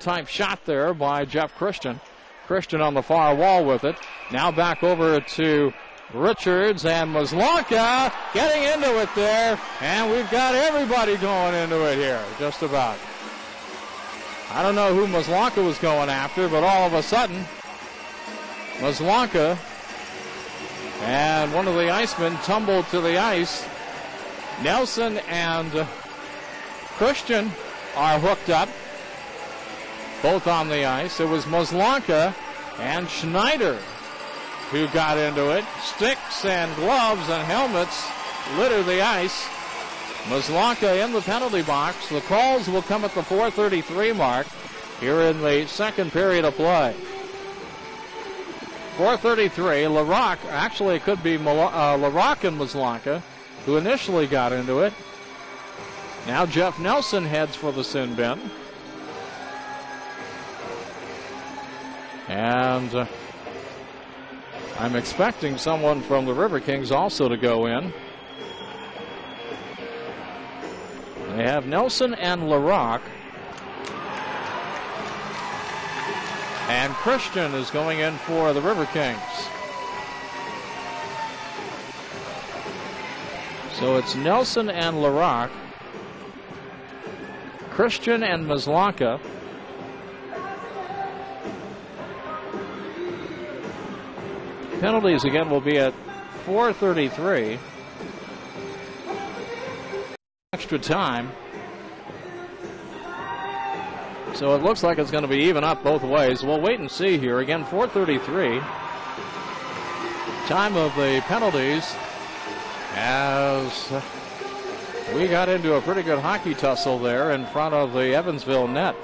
type shot there by Jeff Christian. Christian on the far wall with it. Now back over to Richards and Maslonka getting into it there. And we've got everybody going into it here, just about. I don't know who Maslonka was going after, but all of a sudden, Maslonka and one of the icemen tumbled to the ice. Nelson and Christian are hooked up, both on the ice. It was Maslonka and Schneider who got into it. Sticks and gloves and helmets litter the ice. Maslonka in the penalty box. The calls will come at the 433 mark here in the second period of play. 433, LaRock, actually it could be uh, LaRock and Maslonka, who initially got into it. Now Jeff Nelson heads for the sin bin. And uh, I'm expecting someone from the River Kings also to go in. They have Nelson and LaRock. And Christian is going in for the River Kings. So it's Nelson and LaRock, Christian and Maslonka. Penalties again will be at 433. Extra time. So it looks like it's going to be even up both ways. We'll wait and see here. Again, 433. Time of the penalties as we got into a pretty good hockey tussle there in front of the Evansville net.